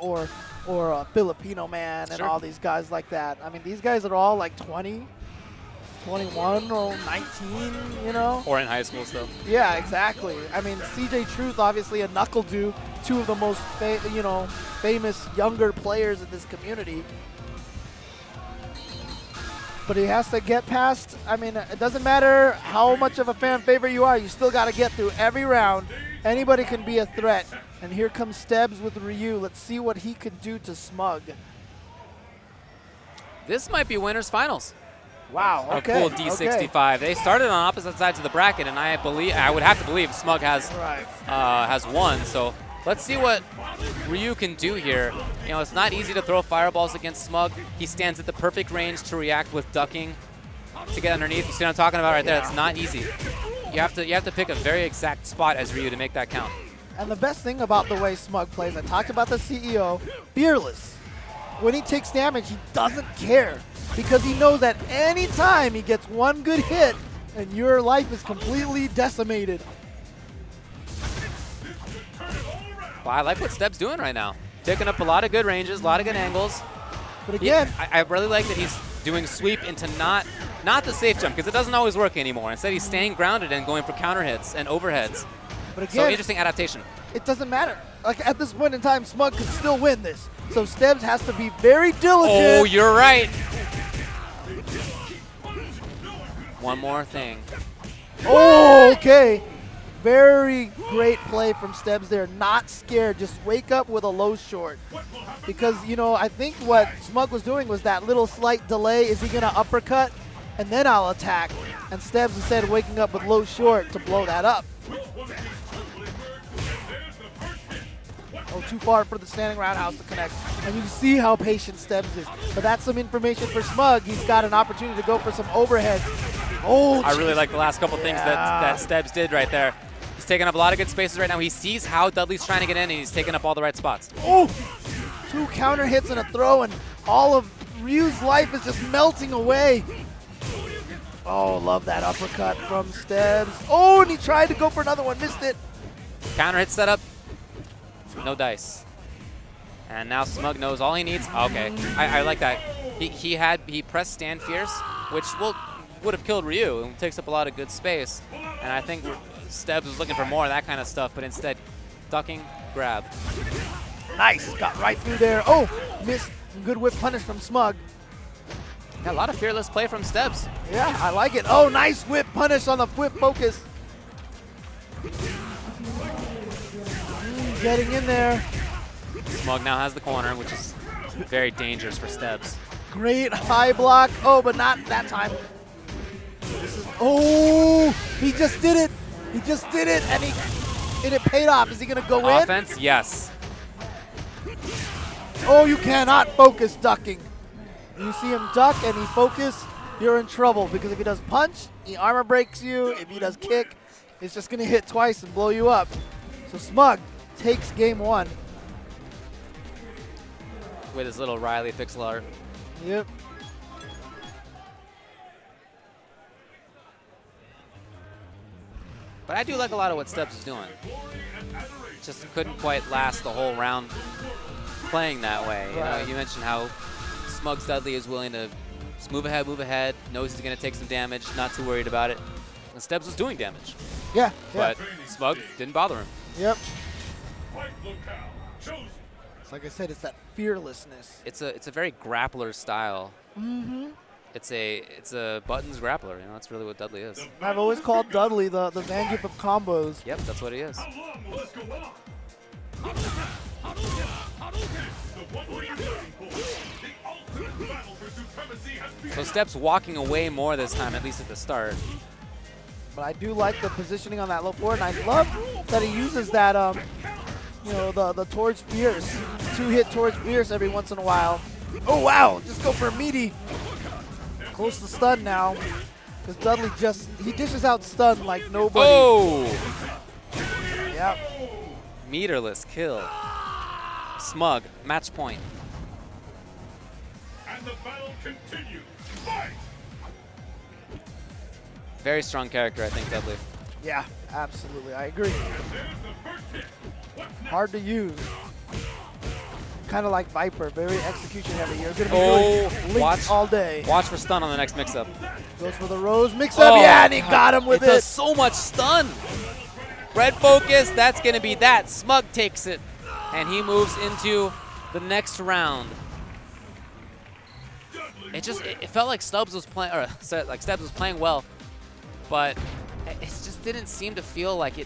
or or a Filipino man and Sure. all these guys like that. I mean, these guys are all like 20, 21 or 19, you know? Or in high school still. Yeah, exactly. I mean, CJ Truth, obviously a NuckleDu, two of the most, fa- you know, famous younger players in this community. But he has to get past. I mean, it doesn't matter how much of a fan favorite you are. You still got to get through every round. Anybody can be a threat. And here comes Stebs with Ryu. Let's see what he can do to Smug. This might be winners finals. Wow. A cool D65. They started on opposite sides of the bracket, and I believe I would have to believe Smug has Right. uh, has won. So let's see what Ryu can do here. You know, it's not easy to throw fireballs against Smug. He stands at the perfect range to react with ducking to get underneath. You see what I'm talking about right there? It's not easy. You have to you have to pick a very exact spot as Ryu to make that count. And the best thing about the way Smug plays, I talked about the CEO, fearless. When he takes damage, he doesn't care because he knows that any time he gets one good hit and your life is completely decimated. Well, I like what Stebs's doing right now. Taking up a lot of good ranges, a lot of good angles. But He- again, I, I really like that he's doing sweep into not not the safe jump because it doesn't always work anymore. Instead, he's staying grounded and going for counter hits and overheads. But So interesting adaptation. it doesn't matter. Like at this point in time, Smug could still win this. So Stebs has to be very diligent. Oh, you're right. One more thing. Oh, okay. Very great play from Stebs there. Not scared. Just wake up with a low short. Because, you know, I think what Smug was doing was that little slight delay. Is he going to uppercut? And then I'll attack. And Stebs instead waking up with low short to blow that up. Too far for the standing roundhouse to connect. And you can see how patient Stebs is. But that's some information for Smug. He's got an opportunity to go for some overhead. Oh, I really like the last couple things that, that Stebs did right there. He's taking up a lot of good spaces right now. He sees how Dudley's trying to get in, and he's taking up all the right spots. Oh, two counter hits and a throw, and all of Ryu's life is just melting away. Oh, love that uppercut from Stebs. Oh, and he tried to go for another one, missed it. Counter hit setup. No dice. And now Smug knows all he needs. Okay, I, I like that. He, he had he pressed stand fierce, which will would have killed Ryu and takes up a lot of good space. And I think Stebs was looking for more of that kind of stuff, but instead ducking, grab. Nice, got right through there. Oh, missed. Good whip punish from Smug. Yeah, a lot of fearless play from Stebs. Yeah, I like it. Oh, nice whip punish on the whip focus. Getting in there. Smug now has the corner, which is very dangerous for Stebs. Great high block. Oh, but not that time. Oh, he just did it. He just did it, and he and it paid off. Is he gonna go in? Offense, yes. Oh, you cannot focus ducking. You see him duck and he focus, you're in trouble because if he does punch, he armor breaks you. If he does kick, it's just gonna hit twice and blow you up. So Smug takes game one. With his little Riley Fixler. Yep. But I do like a lot of what Stebs is doing. Just couldn't quite last the whole round playing that way. You know, you mentioned how Smug Dudley is willing to just move ahead, move ahead, knows he's going to take some damage, not too worried about it. And Stebs was doing damage, Yeah. yeah. but Smug didn't bother him. Yep. Fight. It's like I said, it's that fearlessness. It's a it's a very grappler style. Mm-hmm. It's a it's a buttons grappler. You know, that's really what Dudley is. I've always called Dudley the the Zangief of combos. Yep, that's what he is. How long will this go on? The one we are looking for. The ultimate battle for supremacy has So. Stebs walking away more this time, at least at the start. But I do like the positioning on that low forward, and I love that he uses that, um, you know, the, the towards fierce, two hit towards fierce every once in a while. Oh, wow, just go for a meaty. Close to stun now, because Dudley just, he dishes out stun like nobody. Oh! Yep. Meterless kill. Smug, match point. And the battle continues. Fight! Very strong character, I think, Dudley. Yeah, absolutely, I agree. There's the first hit. What's next? Hard to use. kind of like Viper, very execution heavy. You're going to be Oh, links watch. all day. Watch for stun on the next mix-up. Goes for the Rose mix-up. Oh, yeah, and he got him with it. it. does so much stun. Red focus, that's going to be that. Smug takes it, and he moves into the next round. It just it, it felt like Stebs was playing, or like Stebs was playing well, but it just didn't seem to feel like it